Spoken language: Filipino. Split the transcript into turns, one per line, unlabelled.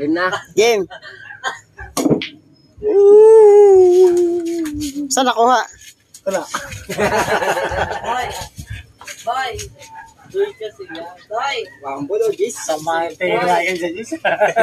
Game na.
Game. Saan nakuha?
Wala.
Boy. Boy. Doy kasi yan. Boy.
Wambo daw, Gis.
Sa mga tingin sa Jis.